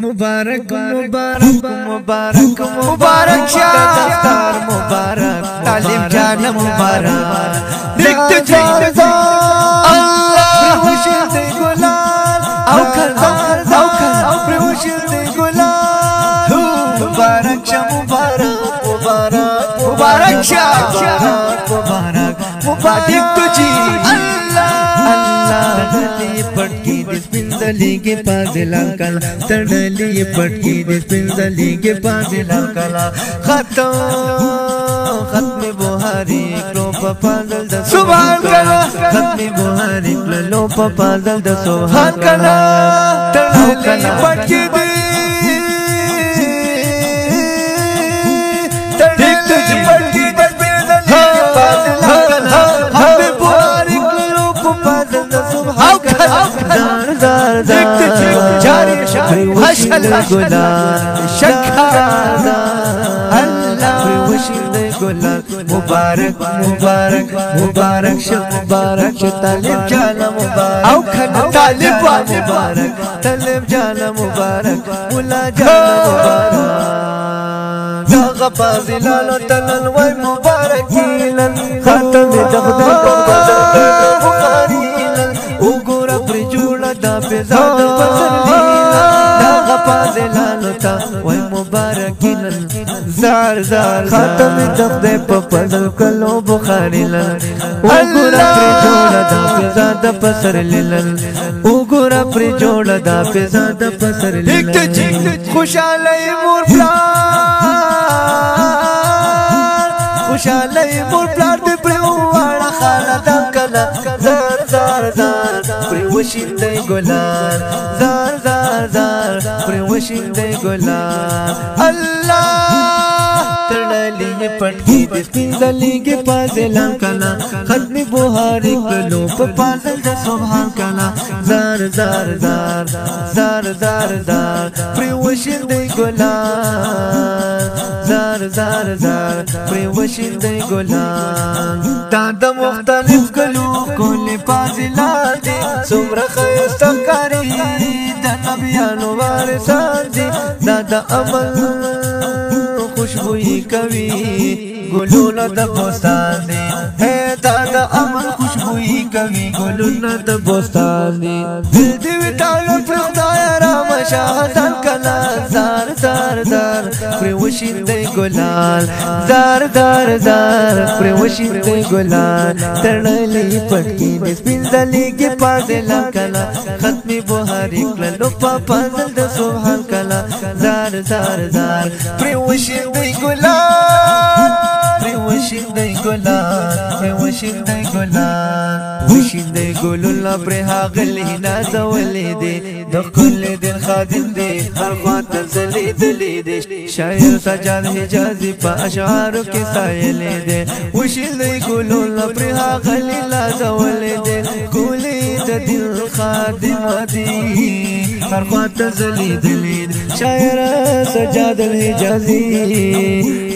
मुबारक मुबारक मुबारक मुबारक दफ्तार मुबारक तालिम जान मुबारक देखते जान अल्लाह खुशियत गुलाल औ खदार औ खदार खुशियत गुलाल मुबारक मुबारक मुबारक मुबारक मुबारक मुबारक मुबारक मुबारक मुबारक मुबारक अल्लाह तडली पटकी दिस पिंजली के पास लाकल तडली पटकी दिस पिंजली के पास लाकल खतो खत्म बुहारी क्लो पागल द सुभान कला खत्म बुहारी क्लो पागल द सुभान कला तडली पटकी दिस तडली पटकी دار دار مبارك هشل مبارك شكر طالب جانا مبارك او کنا طالب مبارك طالب جانا مبارك مولا جانا مبارك دغه بازلالو تلل وای مبارک لن ختم د خدای حافظه د پسرلینا دغه پازلانو ته وای مبارکین زار زار ختم د خدای په فضل کلو بخاری لن او ګور پر جوړه د حافظه د پسرلینا او ګور پر جوړه د حافظه د پسرلینا خوشاله مور پلا خوشاله مور پلا دې پر ala dakala zar zar zar pre washin de golan zar zar zar pre washin de golan allah می پټي د سپینځلېږي پازلان کنا ختمي بوهاري کلو په پازل د سبحان کنا زار زار زار زار زار زار پر وشندې ګلان زار زار زار پر وشندې ګلان دا د مختلف کلو کولې پازلان دي څومره خسته کاری د نبیانو وارسان دي دا د عمل خوشبوئی کوي ګلونه د بوستان دی هې دا د امن خوشبوئی کوي ګلونه د بوستان دی دل دې وټاله پر خدای شادان کلا زار زار زار پر وشیندې ګلال زار زار زار پر وشیندې ګلال تړلې پټکی د سپینځلې کې پازلا کلا ختمي بوهاري کلو په پازل د سبحان کلا زار زار زار پر وشیندې ګلال وشین دی ګلان مې وشین دی ګلان وشین دی ګلول پر هاغلې نازولې دي د خپل دل خادم دی هر خواته زلې دلې دي شاعر سجاد حجازي په اشعارو کې سایلې دي وشین دی ګلول پر هاغلې نازولې دي ګولې د دل خادم دی هر خواته زلې دلې شاعر سجاد الحجازي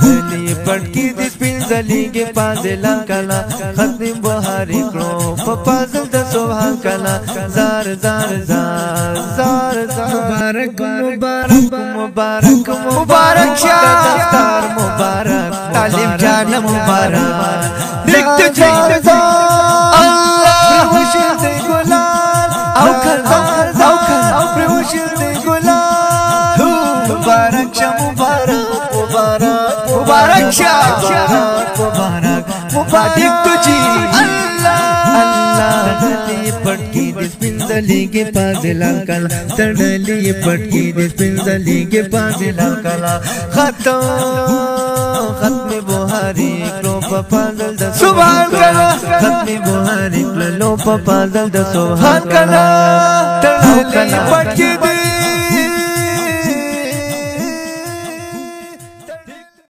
زنی پټکی د سپین زلیګې پازلا کلا ختم بهاري کړو په پازل د سوها کلا زار زار زار زار مبارک مبارک مبارک مبارک شاه دفتر مبارک طالب جان مبارک دکته جان الله خوشل دی ګلال او کلا او کلا او خوشل دی पटकी पागला कला तड़ली पटकी दिस के पागला कला खतो खत्म बुहारी लो पागल दस सुभान कला खत्म बुहारी लो पागल दस सुभान कला तड़ली पटकी